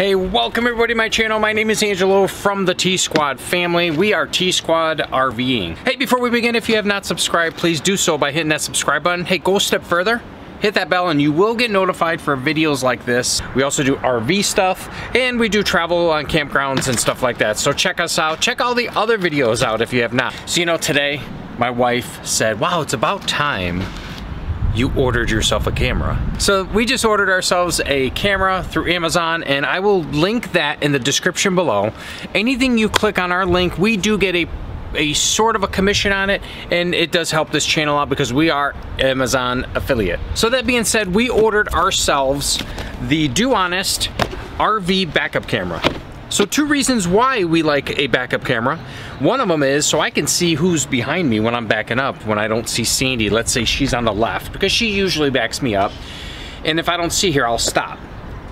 Hey, welcome everybody to my channel. My name is Angelo from the T-Squad family. We are T-Squad RVing. Hey, before we begin, if you have not subscribed, please do so by hitting that subscribe button. Hey, go a step further. Hit that bell and you will get notified for videos like this. We also do RV stuff and we do travel on campgrounds and stuff like that. So check us out. Check all the other videos out if you have not. So you know, today my wife said, wow, it's about time you ordered yourself a camera. So we just ordered ourselves a camera through Amazon and I will link that in the description below. Anything you click on our link, we do get a a sort of a commission on it and it does help this channel out because we are Amazon affiliate. So that being said, we ordered ourselves the Do Honest RV backup camera. So two reasons why we like a backup camera. One of them is so I can see who's behind me when I'm backing up, when I don't see Sandy. Let's say she's on the left, because she usually backs me up. And if I don't see her, I'll stop.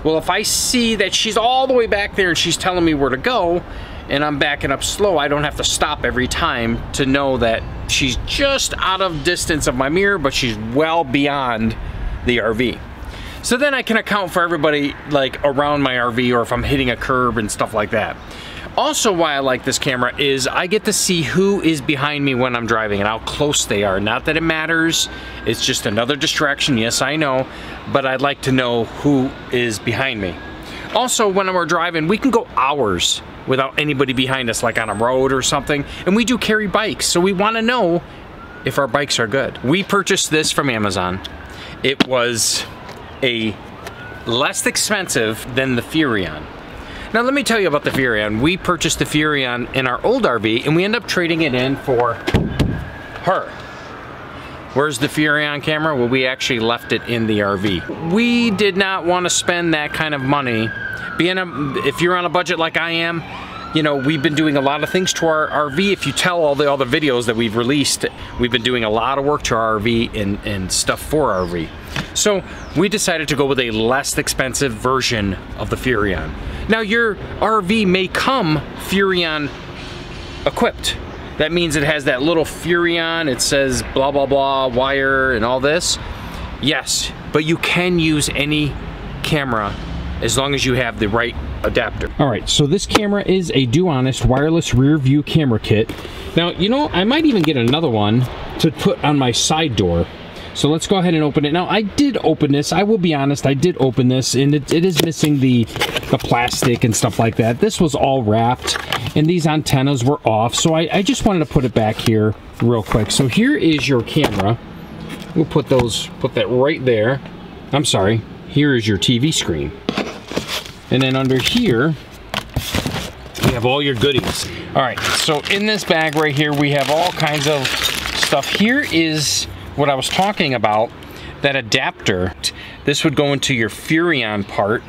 Well, if I see that she's all the way back there and she's telling me where to go, and I'm backing up slow, I don't have to stop every time to know that she's just out of distance of my mirror, but she's well beyond the RV. So then I can account for everybody like around my RV or if I'm hitting a curb and stuff like that. Also why I like this camera is I get to see who is behind me when I'm driving and how close they are. Not that it matters, it's just another distraction, yes I know, but I'd like to know who is behind me. Also, when we're driving, we can go hours without anybody behind us, like on a road or something, and we do carry bikes, so we wanna know if our bikes are good. We purchased this from Amazon. It was a less expensive than the Furrion. Now let me tell you about the Furrion. We purchased the Furrion in our old RV and we end up trading it in for her. Where's the Furrion camera? Well, we actually left it in the RV. We did not want to spend that kind of money. Being a, if you're on a budget like I am, you know, we've been doing a lot of things to our RV. If you tell all the other videos that we've released, we've been doing a lot of work to our RV and, and stuff for our RV. So we decided to go with a less expensive version of the Furrion. Now your RV may come Furrion equipped. That means it has that little Furrion, it says blah blah blah wire and all this. Yes, but you can use any camera as long as you have the right adapter. All right, so this camera is a Do Honest wireless rear view camera kit. Now, you know, I might even get another one to put on my side door so let's go ahead and open it. Now, I did open this. I will be honest, I did open this, and it, it is missing the, the plastic and stuff like that. This was all wrapped, and these antennas were off, so I, I just wanted to put it back here real quick. So here is your camera. We'll put those, put that right there. I'm sorry, here is your TV screen. And then under here, we have all your goodies. All right, so in this bag right here, we have all kinds of stuff. Here is what I was talking about, that adapter, this would go into your Furrion part,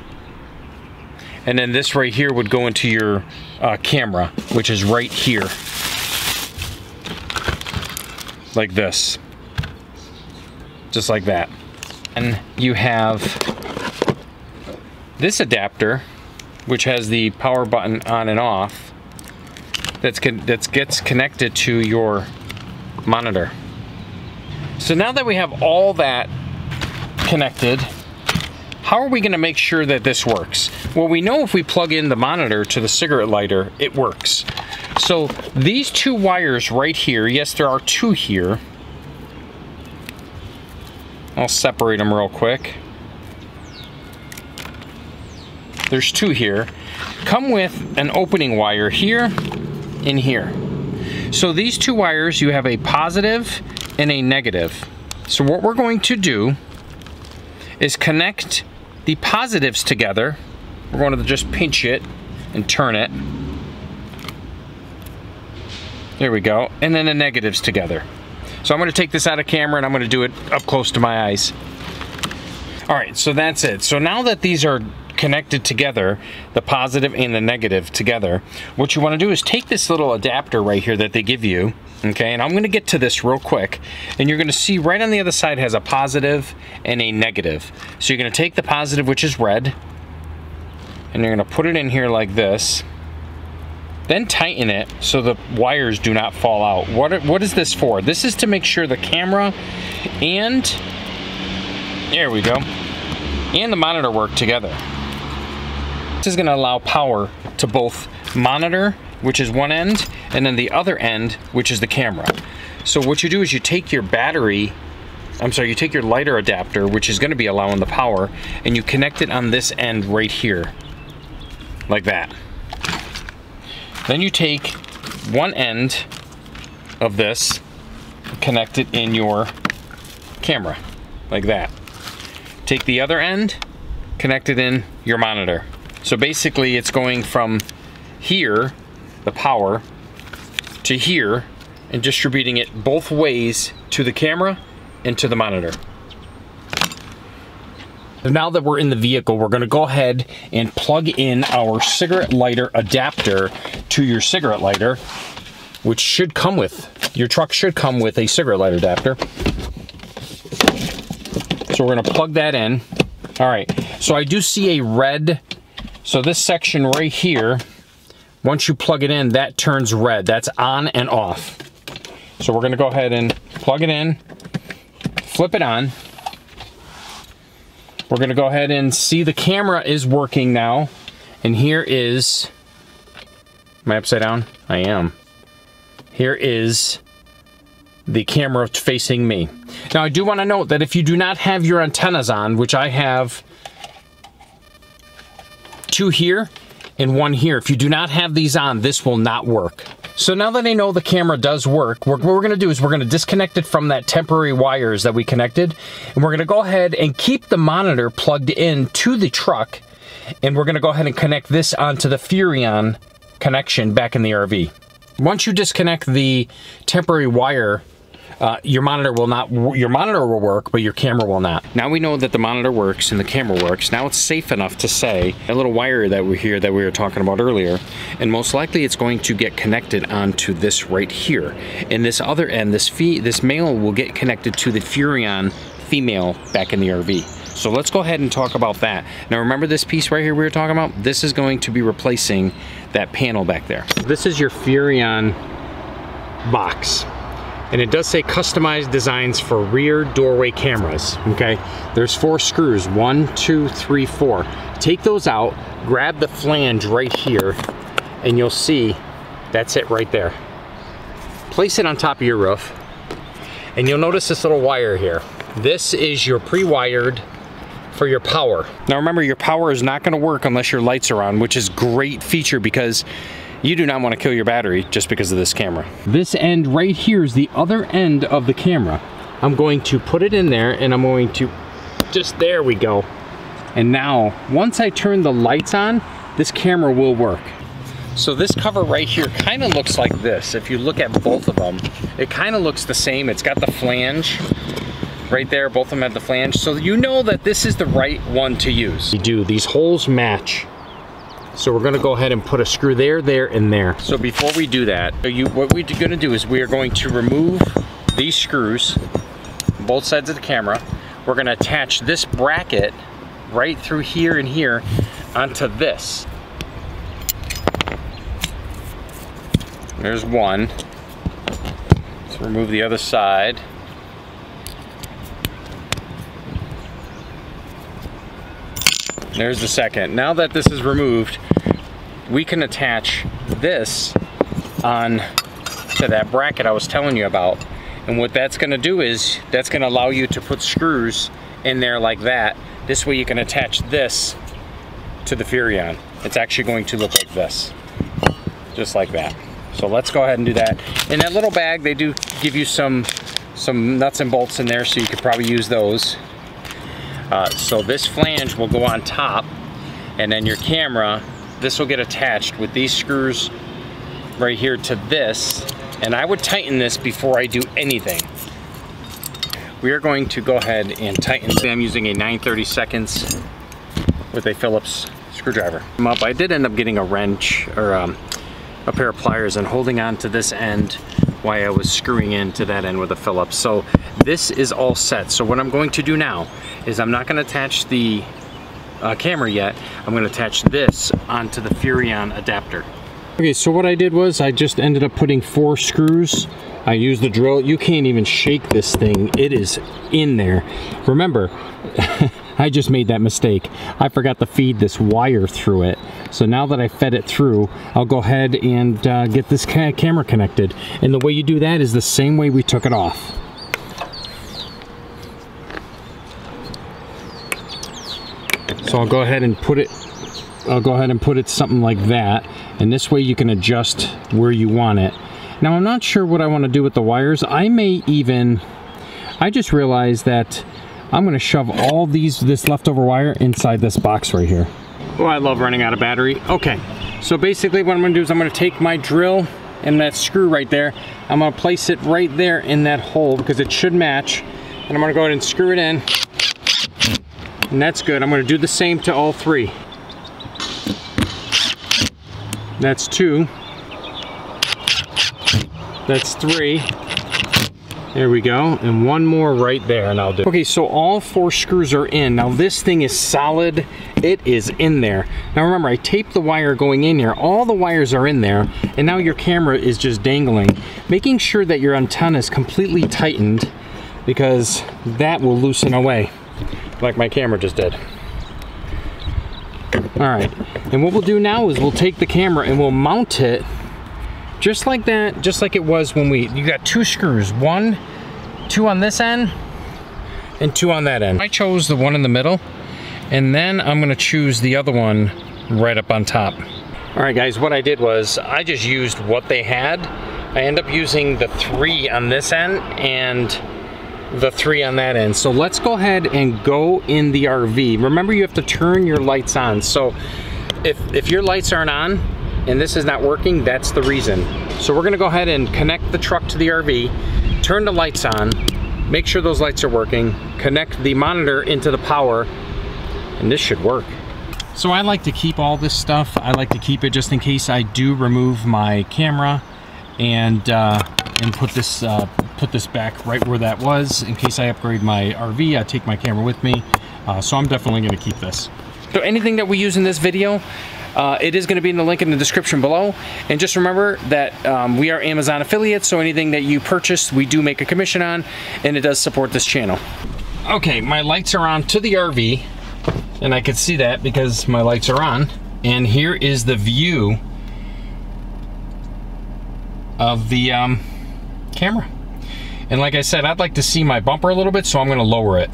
and then this right here would go into your uh, camera, which is right here. Like this. Just like that. And you have this adapter, which has the power button on and off, that's that gets connected to your monitor. So now that we have all that connected, how are we gonna make sure that this works? Well, we know if we plug in the monitor to the cigarette lighter, it works. So these two wires right here, yes, there are two here. I'll separate them real quick. There's two here. Come with an opening wire here and here. So these two wires, you have a positive and a negative. So what we're going to do is connect the positives together. We're going to just pinch it and turn it. There we go. And then the negatives together. So I'm going to take this out of camera and I'm going to do it up close to my eyes. All right, so that's it. So now that these are connected together, the positive and the negative together, what you want to do is take this little adapter right here that they give you, okay, and I'm going to get to this real quick, and you're going to see right on the other side has a positive and a negative. So you're going to take the positive, which is red, and you're going to put it in here like this, then tighten it so the wires do not fall out. What, what is this for? This is to make sure the camera and, there we go, and the monitor work together. This is gonna allow power to both monitor, which is one end, and then the other end, which is the camera. So what you do is you take your battery, I'm sorry, you take your lighter adapter, which is gonna be allowing the power, and you connect it on this end right here, like that. Then you take one end of this, connect it in your camera, like that. Take the other end, connect it in your monitor. So basically it's going from here, the power, to here, and distributing it both ways to the camera and to the monitor. Now that we're in the vehicle, we're gonna go ahead and plug in our cigarette lighter adapter to your cigarette lighter, which should come with, your truck should come with a cigarette lighter adapter. So we're gonna plug that in. All right, so I do see a red so this section right here, once you plug it in, that turns red. That's on and off. So we're gonna go ahead and plug it in, flip it on. We're gonna go ahead and see the camera is working now. And here is, am I upside down? I am. Here is the camera facing me. Now I do wanna note that if you do not have your antennas on, which I have two here and one here. If you do not have these on, this will not work. So now that I know the camera does work, what we're gonna do is we're gonna disconnect it from that temporary wires that we connected, and we're gonna go ahead and keep the monitor plugged in to the truck, and we're gonna go ahead and connect this onto the Furrion connection back in the RV. Once you disconnect the temporary wire uh, your monitor will not, your monitor will work, but your camera will not. Now we know that the monitor works and the camera works. Now it's safe enough to say a little wire that we here that we were talking about earlier, and most likely it's going to get connected onto this right here. And this other end, this fee, this male will get connected to the Furrion female back in the RV. So let's go ahead and talk about that. Now remember this piece right here we were talking about? This is going to be replacing that panel back there. This is your Furrion box and it does say customized designs for rear doorway cameras okay? There's four screws one two three four. Take those out grab the flange right here and you'll see that's it right there. Place it on top of your roof and you'll notice this little wire here. This is your pre-wired for your power. Now remember your power is not going to work unless your lights are on which is great feature because you do not want to kill your battery just because of this camera. This end right here is the other end of the camera. I'm going to put it in there and I'm going to, just there we go. And now, once I turn the lights on, this camera will work. So this cover right here kind of looks like this. If you look at both of them, it kind of looks the same. It's got the flange right there. Both of them have the flange. So you know that this is the right one to use. You do, these holes match. So we're gonna go ahead and put a screw there, there, and there. So before we do that, you, what we're gonna do is we are going to remove these screws, both sides of the camera. We're gonna attach this bracket right through here and here onto this. There's one. Let's remove the other side. There's the second. Now that this is removed, we can attach this on to that bracket I was telling you about. And what that's gonna do is, that's gonna allow you to put screws in there like that. This way you can attach this to the Furrion. It's actually going to look like this, just like that. So let's go ahead and do that. In that little bag, they do give you some, some nuts and bolts in there, so you could probably use those. Uh, so this flange will go on top and then your camera, this will get attached with these screws right here to this. And I would tighten this before I do anything. We are going to go ahead and tighten. I'm using a 930 seconds with a Phillips screwdriver. Up. I did end up getting a wrench or um, a pair of pliers and holding on to this end while I was screwing into that end with a Phillips. So this is all set. So what I'm going to do now is I'm not going to attach the uh, camera yet. I'm going to attach this onto the Furrion adapter. Okay, so what I did was I just ended up putting four screws. I used the drill. You can't even shake this thing. It is in there. Remember, I just made that mistake. I forgot to feed this wire through it. So now that I fed it through, I'll go ahead and uh, get this ca camera connected. And the way you do that is the same way we took it off. So I'll go ahead and put it I'll go ahead and put it something like that and this way you can adjust where you want it. Now I'm not sure what I want to do with the wires. I may even, I just realized that I'm to shove all these, this leftover wire inside this box right here. Oh, I love running out of battery. Okay, so basically what I'm to do is I'm to take my drill and that screw right there. I'm to place it right there in that hole because it should match. And I'm to go ahead and screw it in and that's good. I'm gonna do the same to all three. That's two. That's three. There we go, and one more right there, and I'll do. Okay, so all four screws are in. Now this thing is solid. It is in there. Now remember, I taped the wire going in here. All the wires are in there, and now your camera is just dangling. Making sure that your antenna is completely tightened because that will loosen away like my camera just did. All right, and what we'll do now is we'll take the camera and we'll mount it just like that, just like it was when we, you got two screws, one, two on this end, and two on that end. I chose the one in the middle, and then I'm gonna choose the other one right up on top. All right guys, what I did was I just used what they had. I end up using the three on this end and the three on that end. So let's go ahead and go in the RV. Remember you have to turn your lights on. So if, if your lights aren't on and this is not working, that's the reason. So we're gonna go ahead and connect the truck to the RV, turn the lights on, make sure those lights are working, connect the monitor into the power, and this should work. So I like to keep all this stuff. I like to keep it just in case I do remove my camera and uh, and put this uh, put this back right where that was in case I upgrade my RV I take my camera with me uh, so I'm definitely going to keep this so anything that we use in this video uh, it is going to be in the link in the description below and just remember that um, we are Amazon affiliates so anything that you purchase we do make a commission on and it does support this channel okay my lights are on to the RV and I can see that because my lights are on and here is the view of the um, camera. And like I said, I'd like to see my bumper a little bit, so I'm gonna lower it.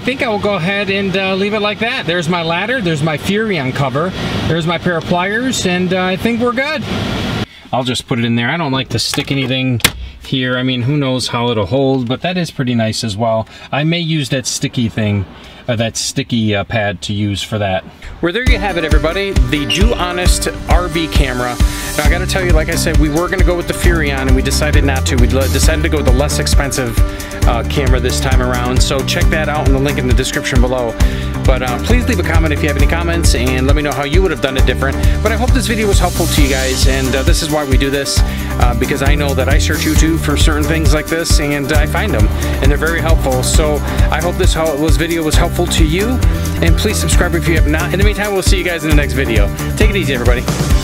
Think I will go ahead and uh, leave it like that. There's my ladder, there's my Furrion cover, there's my pair of pliers, and uh, I think we're good. I'll just put it in there. I don't like to stick anything here. I mean, who knows how it'll hold, but that is pretty nice as well. I may use that sticky thing, uh, that sticky uh, pad to use for that. Well, there you have it, everybody. The Do Honest RV camera. Now, I gotta tell you, like I said, we were gonna go with the Furrion, and we decided not to. We decided to go with the less expensive uh, camera this time around. So check that out in the link in the description below. But uh, please leave a comment if you have any comments and let me know how you would have done it different. But I hope this video was helpful to you guys and uh, this is why we do this uh, because I know that I search YouTube for certain things like this and I find them and they're very helpful. So I hope this, this video was helpful to you and please subscribe if you have not. In the meantime, we'll see you guys in the next video. Take it easy, everybody.